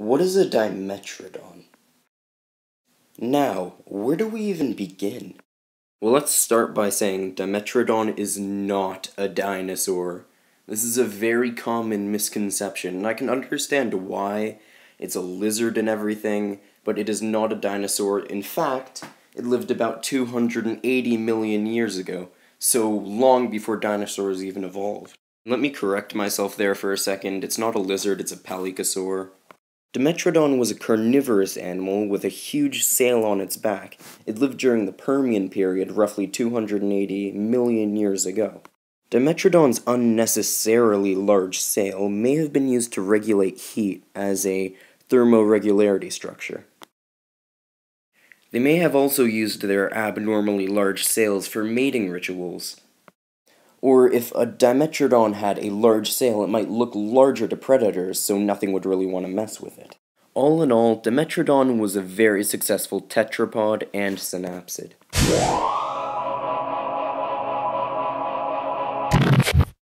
What is a Dimetrodon? Now, where do we even begin? Well, let's start by saying Dimetrodon is not a dinosaur. This is a very common misconception, and I can understand why. It's a lizard and everything, but it is not a dinosaur. In fact, it lived about 280 million years ago, so long before dinosaurs even evolved. Let me correct myself there for a second. It's not a lizard, it's a pelycosaur. Dimetrodon was a carnivorous animal with a huge sail on its back. It lived during the Permian period, roughly 280 million years ago. Dimetrodon's unnecessarily large sail may have been used to regulate heat as a thermoregularity structure. They may have also used their abnormally large sails for mating rituals, or if a Dimetrodon had a large sail, it might look larger to predators, so nothing would really want to mess with it. All in all, Dimetrodon was a very successful tetrapod and synapsid.